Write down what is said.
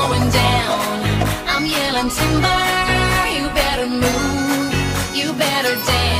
going down. I'm yelling timber, you better move, you better dance.